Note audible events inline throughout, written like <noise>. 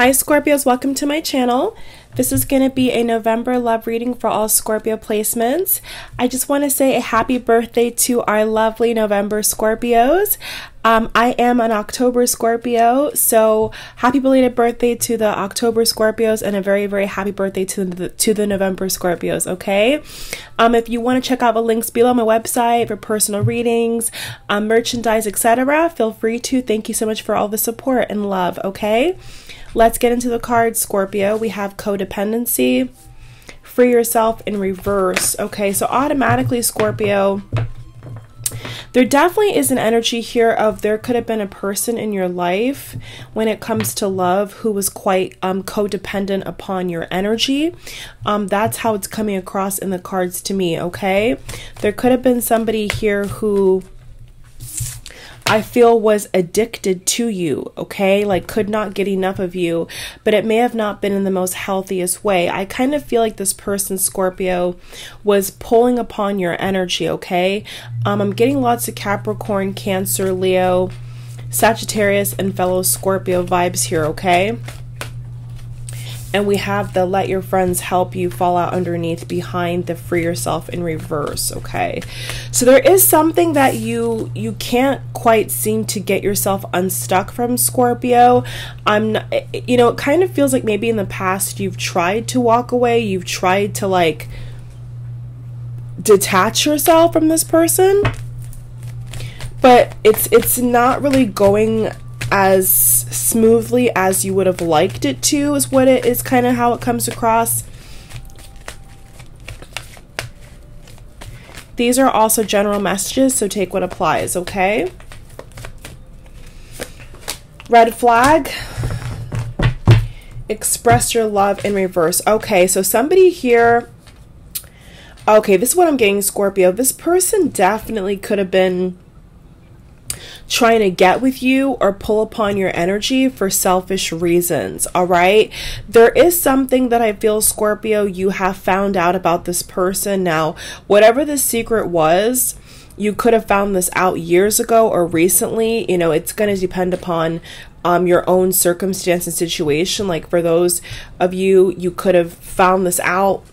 Hi Scorpios, welcome to my channel. This is going to be a November love reading for all Scorpio placements. I just want to say a happy birthday to our lovely November Scorpios. Um, I am an October Scorpio, so happy belated birthday to the October Scorpios and a very, very happy birthday to the, to the November Scorpios, okay? Um, if you want to check out the links below my website for personal readings, um, merchandise, etc., feel free to. Thank you so much for all the support and love, okay? Let's get into the cards, Scorpio. We have codependency, free yourself in reverse. Okay, so automatically, Scorpio, there definitely is an energy here of there could have been a person in your life when it comes to love who was quite um, codependent upon your energy. Um, that's how it's coming across in the cards to me, okay? There could have been somebody here who I feel was addicted to you, okay? Like could not get enough of you, but it may have not been in the most healthiest way. I kind of feel like this person, Scorpio, was pulling upon your energy, okay? Um, I'm getting lots of Capricorn, Cancer, Leo, Sagittarius, and fellow Scorpio vibes here, okay? And we have the let your friends help you fall out underneath behind the free yourself in reverse okay? So there is something that you you can't quite seem to get yourself unstuck from scorpio. I'm not, you know it kind of feels like maybe in the past you've tried to walk away you've tried to like detach yourself from this person. But it's it's not really going as smoothly as you would have liked it to is what it is kind of how it comes across. These are also general messages, so take what applies, okay? Red flag. Express your love in reverse. Okay, so somebody here. Okay, this is what I'm getting, Scorpio. This person definitely could have been trying to get with you or pull upon your energy for selfish reasons, all right? There is something that I feel, Scorpio, you have found out about this person. Now, whatever the secret was, you could have found this out years ago or recently. You know, it's going to depend upon um, your own circumstance and situation. Like for those of you, you could have found this out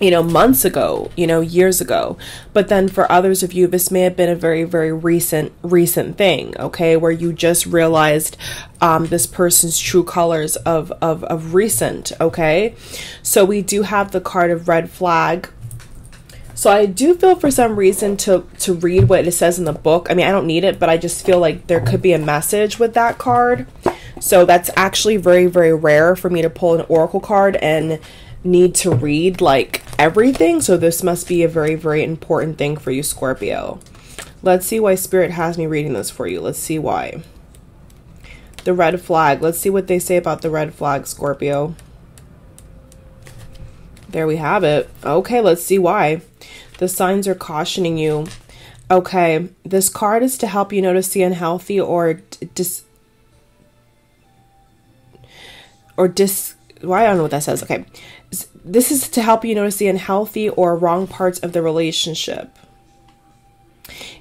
you know, months ago, you know, years ago. But then for others of you, this may have been a very, very recent, recent thing, okay, where you just realized um, this person's true colors of, of, of recent, okay? So we do have the card of red flag. So I do feel for some reason to to read what it says in the book. I mean, I don't need it, but I just feel like there could be a message with that card. So that's actually very, very rare for me to pull an oracle card and need to read like everything. So this must be a very, very important thing for you, Scorpio. Let's see why Spirit has me reading this for you. Let's see why. The red flag. Let's see what they say about the red flag, Scorpio. There we have it. Okay, let's see why. The signs are cautioning you. Okay, this card is to help you notice the unhealthy or dis or dis well, I don't know what that says. Okay. This is to help you notice the unhealthy or wrong parts of the relationship.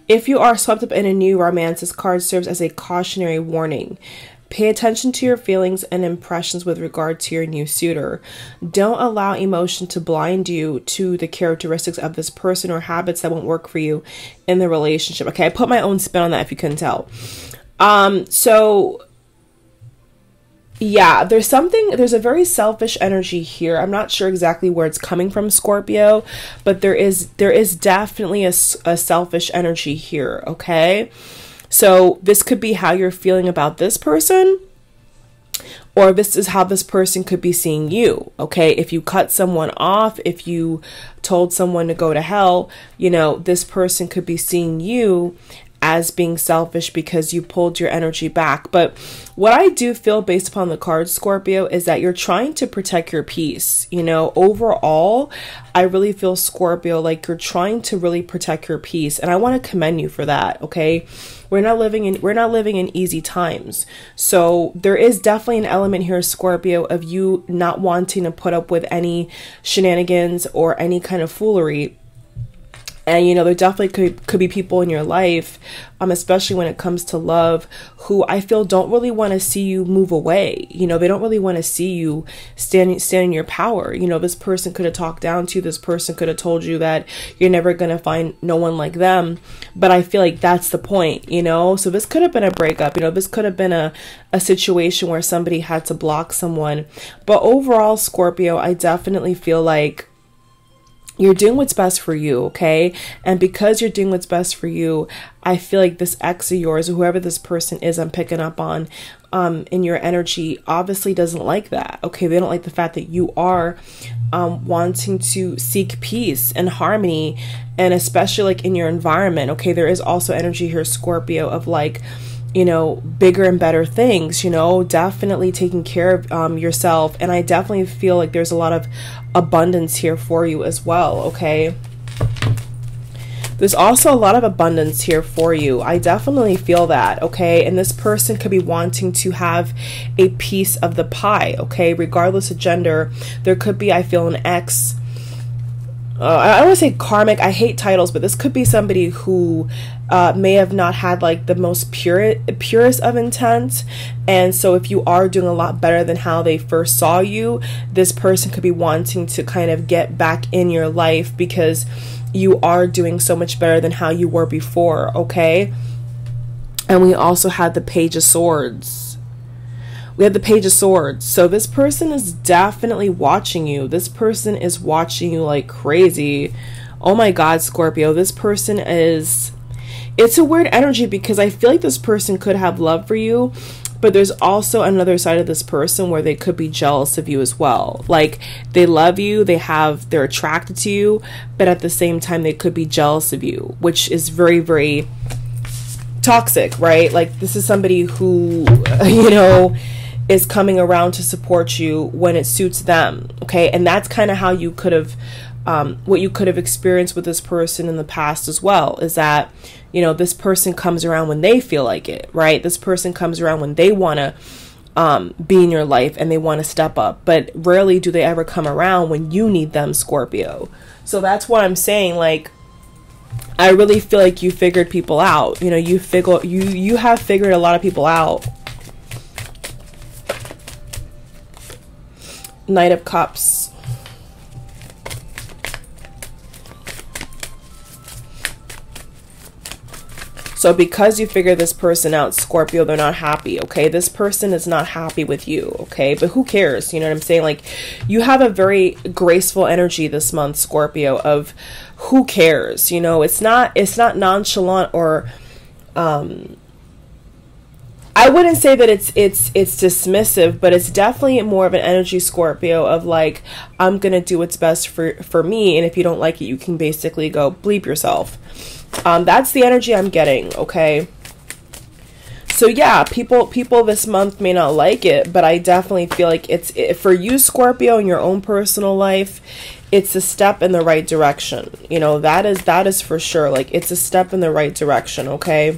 If you are swept up in a new romance, this card serves as a cautionary warning. Pay attention to your feelings and impressions with regard to your new suitor. Don't allow emotion to blind you to the characteristics of this person or habits that won't work for you in the relationship. Okay, I put my own spin on that if you couldn't tell. Um, so yeah, there's something, there's a very selfish energy here. I'm not sure exactly where it's coming from, Scorpio, but there is, there is definitely a, a selfish energy here, okay? So this could be how you're feeling about this person, or this is how this person could be seeing you, okay? If you cut someone off, if you told someone to go to hell, you know, this person could be seeing you as being selfish because you pulled your energy back. But what I do feel based upon the card Scorpio is that you're trying to protect your peace. You know, overall, I really feel Scorpio like you're trying to really protect your peace and I want to commend you for that, okay? We're not living in we're not living in easy times. So there is definitely an element here Scorpio of you not wanting to put up with any shenanigans or any kind of foolery and you know there definitely could could be people in your life um especially when it comes to love who i feel don't really want to see you move away. You know they don't really want to see you standing stand in your power. You know this person could have talked down to you. This person could have told you that you're never going to find no one like them. But i feel like that's the point you know? So this could have been a breakup. You know this could have been a a situation where somebody had to block someone. But overall scorpio i definitely feel like you're doing what's best for you, okay? And because you're doing what's best for you, I feel like this ex of yours, whoever this person is, I'm picking up on um, in your energy, obviously doesn't like that, okay? They don't like the fact that you are um, wanting to seek peace and harmony, and especially like in your environment, okay? There is also energy here, Scorpio, of like, you know, bigger and better things, you know, definitely taking care of um, yourself. And I definitely feel like there's a lot of abundance here for you as well, okay? There's also a lot of abundance here for you. I definitely feel that, okay? And this person could be wanting to have a piece of the pie, okay? Regardless of gender, there could be, I feel, an ex uh, I don't say karmic. I hate titles, but this could be somebody who uh, may have not had like the most pure purest of intent, and so if you are doing a lot better than how they first saw you, this person could be wanting to kind of get back in your life because you are doing so much better than how you were before. Okay, and we also had the Page of Swords we have the Page of Swords. So this person is definitely watching you. This person is watching you like crazy. Oh my God, Scorpio. This person is. It's a weird energy because I feel like this person could have love for you, but there's also another side of this person where they could be jealous of you as well. Like they love you, they have they're attracted to you, but at the same time they could be jealous of you, which is very very toxic, right? Like this is somebody who <laughs> you know is coming around to support you when it suits them. Okay. And that's kind of how you could have, um, what you could have experienced with this person in the past as well is that, you know, this person comes around when they feel like it, right? This person comes around when they want to um, be in your life and they want to step up. But rarely do they ever come around when you need them, Scorpio. So that's what I'm saying. Like, I really feel like you figured people out. You know, you figure you you have figured a lot of people out Knight of Cups. So because you figure this person out, Scorpio, they're not happy, okay? This person is not happy with you, okay? But who cares? You know what I'm saying? Like you have a very graceful energy this month, Scorpio, of who cares? You know, it's not it's not nonchalant or um I wouldn't say that it's it's it's dismissive, but it's definitely more of an energy Scorpio of like I'm gonna do what's best for for me, and if you don't like it, you can basically go bleep yourself. Um, that's the energy I'm getting. Okay. So yeah, people people this month may not like it, but I definitely feel like it's it, for you Scorpio in your own personal life, it's a step in the right direction. You know, that is that is for sure. Like it's a step in the right direction, okay?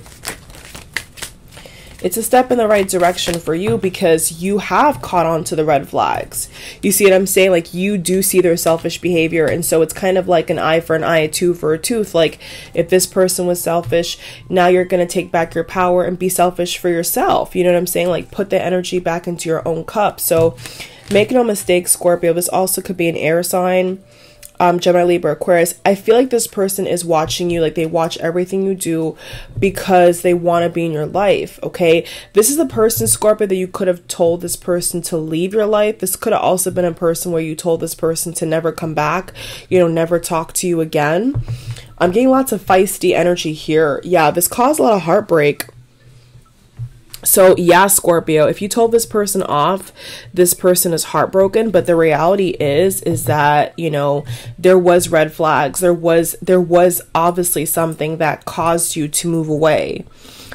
It's a step in the right direction for you because you have caught on to the red flags. You see what I'm saying? Like you do see their selfish behavior and so it's kind of like an eye for an eye, a tooth for a tooth. Like if this person was selfish, now you're going to take back your power and be selfish for yourself. You know what I'm saying? Like put the energy back into your own cup. So make no mistake, Scorpio, this also could be an air sign um, Gemini, Libra, Aquarius, I feel like this person is watching you, like they watch everything you do because they want to be in your life, okay? This is the person, Scorpio, that you could have told this person to leave your life. This could have also been a person where you told this person to never come back, you know, never talk to you again. I'm getting lots of feisty energy here. Yeah, this caused a lot of heartbreak so, yeah, Scorpio, if you told this person off, this person is heartbroken, but the reality is is that, you know, there was red flags. There was there was obviously something that caused you to move away.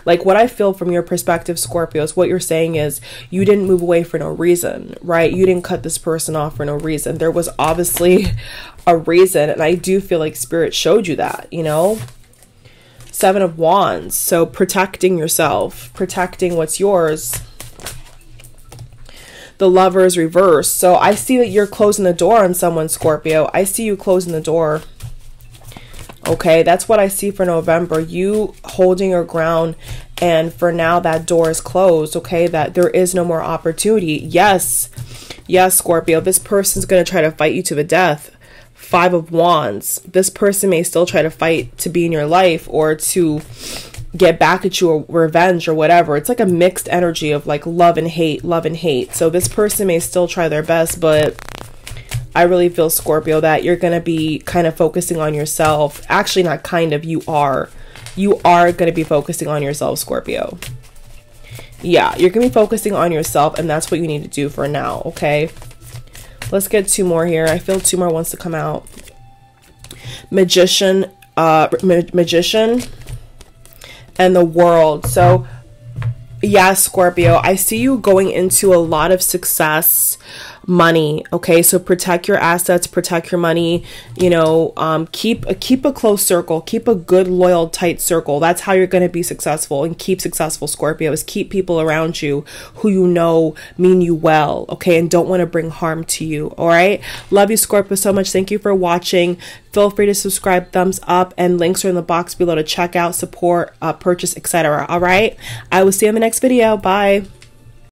Like what I feel from your perspective, Scorpios, what you're saying is you didn't move away for no reason, right? You didn't cut this person off for no reason. There was obviously <laughs> a reason, and I do feel like spirit showed you that, you know? Seven of Wands. So protecting yourself, protecting what's yours. The Lover's reverse. So I see that you're closing the door on someone, Scorpio. I see you closing the door Okay, that's what I see for November. You holding your ground, and for now, that door is closed. Okay, that there is no more opportunity. Yes, yes, Scorpio, this person's going to try to fight you to the death. Five of Wands. This person may still try to fight to be in your life or to get back at you or revenge or whatever. It's like a mixed energy of like love and hate, love and hate. So this person may still try their best, but I really feel Scorpio that you're going to be kind of focusing on yourself. Actually, not kind of, you are. You are going to be focusing on yourself, Scorpio. Yeah, you're going to be focusing on yourself, and that's what you need to do for now, okay? Let's get two more here. I feel two more wants to come out. Magician, uh, ma magician, and the world. So, yeah, Scorpio, I see you going into a lot of success money okay? So protect your assets protect your money you know um, keep a keep a close circle keep a good loyal tight circle. That's how you're going to be successful and keep successful scorpios. Keep people around you who you know mean you well okay? And don't want to bring harm to you all right love you scorpio so much. Thank you for watching. Feel free to subscribe thumbs up and links are in the box below to check out support uh, purchase etc all right i will see you in the next video. Bye